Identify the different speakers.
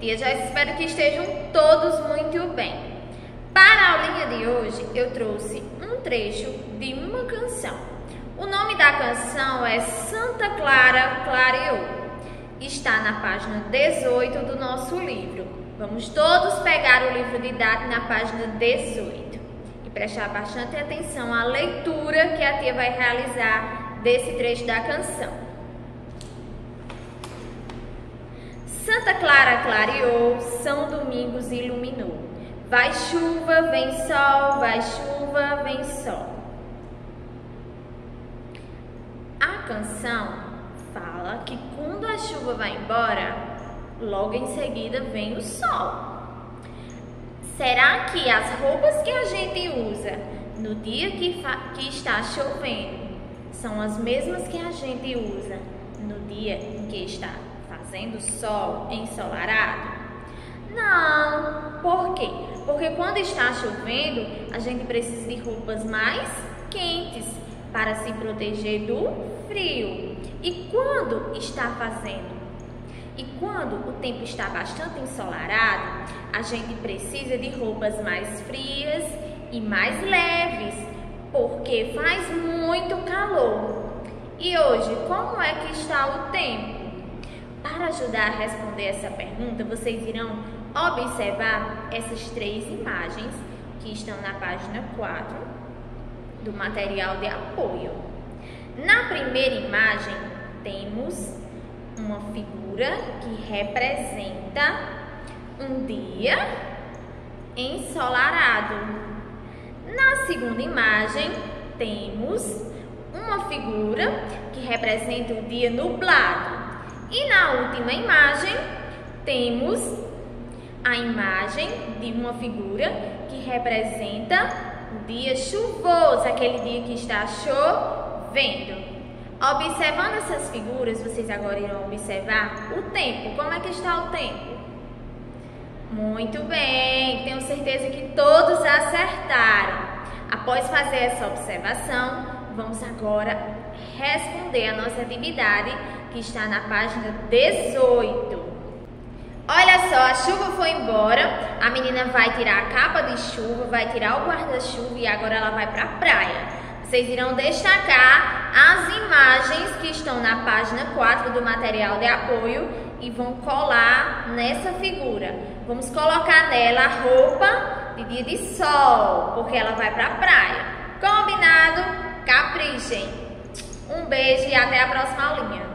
Speaker 1: dia, já espero que estejam todos muito bem. Para a aulinha de hoje, eu trouxe um trecho de uma canção. O nome da canção é Santa Clara Clareou. Está na página 18 do nosso livro. Vamos todos pegar o livro didático na página 18 e prestar bastante atenção à leitura que a tia vai realizar desse trecho da canção. Santa Clara clareou, São Domingos iluminou. Vai chuva, vem sol, vai chuva, vem sol. A canção fala que quando a chuva vai embora, logo em seguida vem o sol. Será que as roupas que a gente usa no dia que, que está chovendo são as mesmas que a gente usa no dia em que está fazendo sol ensolarado? Não. Por quê? Porque quando está chovendo, a gente precisa de roupas mais quentes para se proteger do frio. E quando está fazendo? E quando o tempo está bastante ensolarado, a gente precisa de roupas mais frias e mais leves, porque faz muito calor. E hoje, como é que está o tempo? Para ajudar a responder essa pergunta, vocês irão observar essas três imagens que estão na página 4 do material de apoio. Na primeira imagem, temos uma figura que representa um dia ensolarado. Na segunda imagem, temos uma figura que representa o dia nublado. E na última imagem, temos a imagem de uma figura que representa o dia chuvoso, aquele dia que está chovendo. Observando essas figuras, vocês agora irão observar o tempo. Como é que está o tempo? Muito bem, tenho certeza que todos acertaram. Após fazer essa observação, vamos agora responder a nossa atividade que está na página 18. Olha só, a chuva foi embora, a menina vai tirar a capa de chuva, vai tirar o guarda-chuva e agora ela vai para a praia. Vocês irão destacar as imagens que estão na página 4 do material de apoio e vão colar nessa figura. Vamos colocar nela a roupa de dia de sol, porque ela vai para a praia. Combinado? Caprichem! Um beijo e até a próxima aulinha.